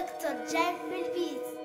Dr. Jeff Bilbees.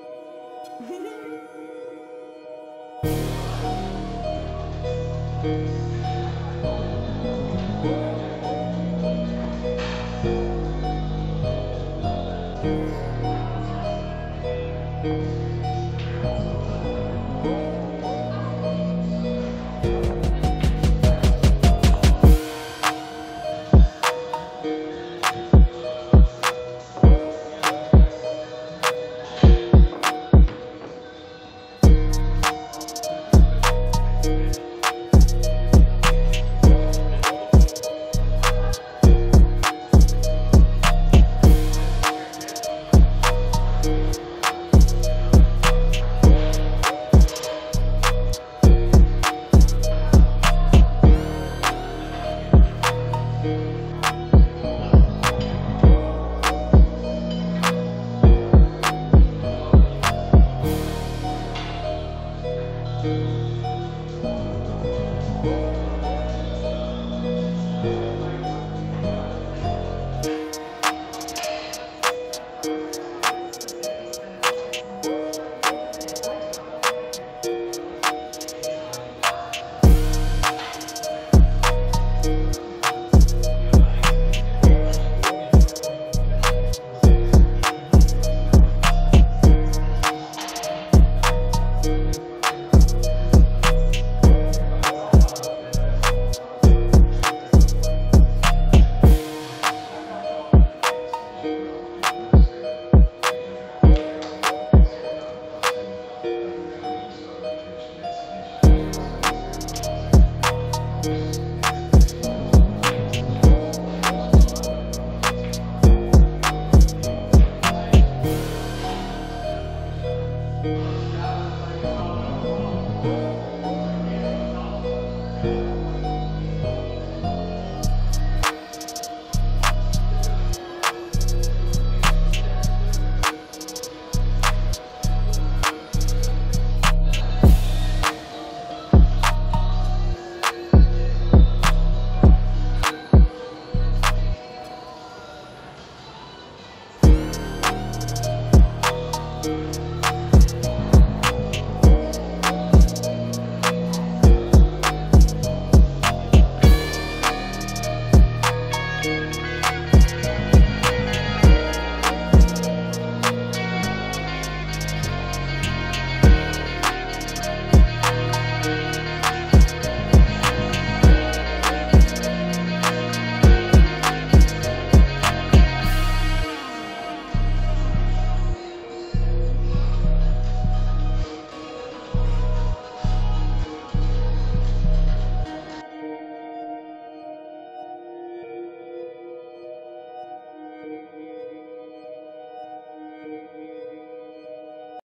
Yeah.